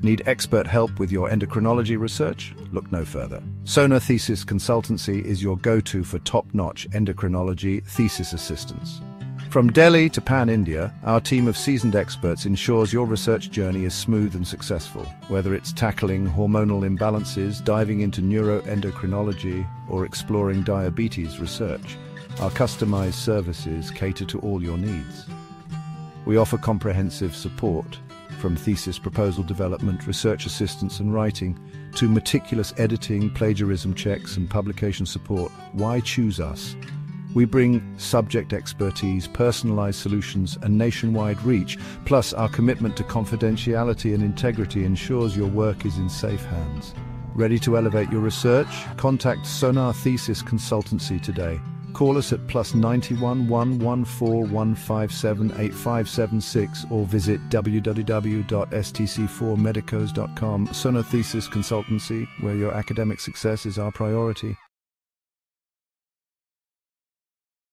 Need expert help with your endocrinology research? Look no further. Sona Thesis Consultancy is your go-to for top-notch endocrinology thesis assistance. From Delhi to Pan India, our team of seasoned experts ensures your research journey is smooth and successful. Whether it's tackling hormonal imbalances, diving into neuroendocrinology, or exploring diabetes research, our customized services cater to all your needs. We offer comprehensive support, from thesis proposal development, research assistance and writing, to meticulous editing, plagiarism checks and publication support. Why choose us? We bring subject expertise, personalized solutions, and nationwide reach, plus our commitment to confidentiality and integrity ensures your work is in safe hands. Ready to elevate your research? Contact Sona Thesis Consultancy today. Call us at plus 91 114 157 8576 or visit www.stc4medicos.com. Sona Thesis Consultancy, where your academic success is our priority.